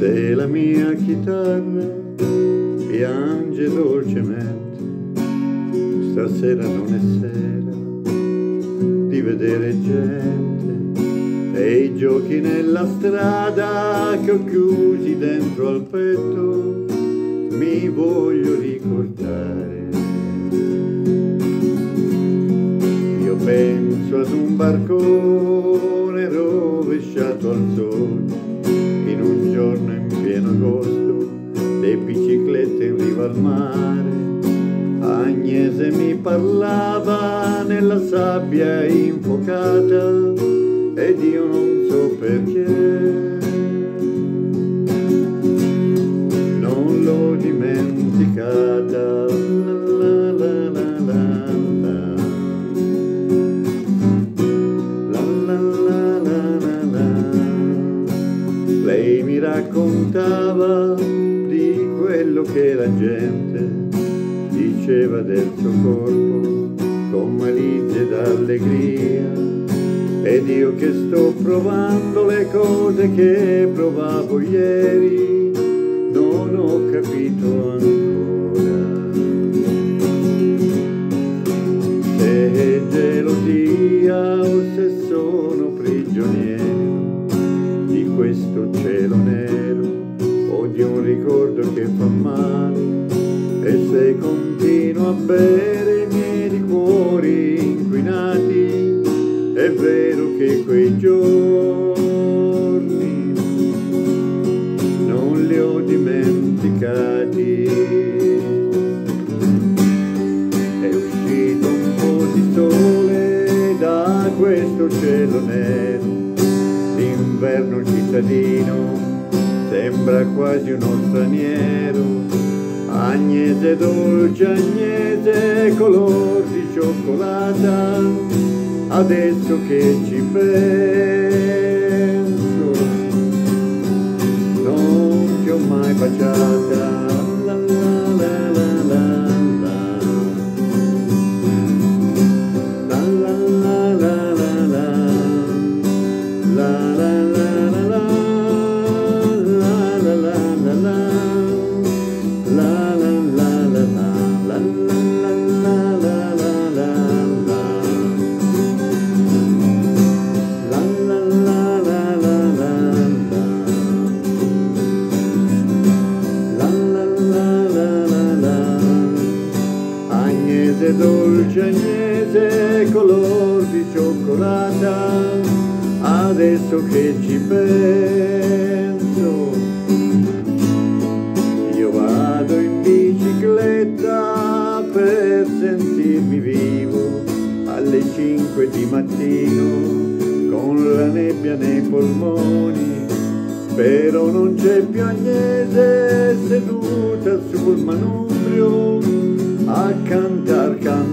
Se la mia chitarra piange dolcemente, stasera non è sera di vedere gente e i giochi nella strada che ho chiusi dentro al petto mi voglio ricordare. Al mare. Agnese mi parlava nella sabbia infuocata ed io non so perché. Lei mi raccontava di quello che la gente diceva del suo corpo con malizia ed allegria. Ed io che sto provando le cose che provavo ieri, non ho capito ancora. Cielo nero o di un ricordo che fa male. E se continuo a bere i miei liquori inquinati è vero che quei giorni non li ho dimenticati. È uscito un po' di sole da questo cielo nero l'inverno cittadino sembra quasi uno straniero Agnese dolce, Agnese color di cioccolata, adesso che ci penso, non ti ho mai baciata. Dolce Agnese color di cioccolata Adesso che ci penso io vado in bicicletta per sentirmi vivo alle 5 di mattino con la nebbia nei polmoni. Però non c'è più Agnese seduta sul manubrio Hakan Tarkan